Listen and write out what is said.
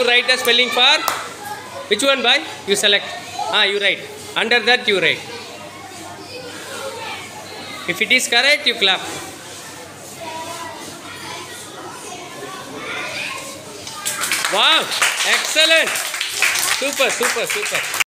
to write the spelling for which one, By You select. Ah, you write. Under that, you write. If it is correct, you clap. Wow! Excellent! Super, super, super.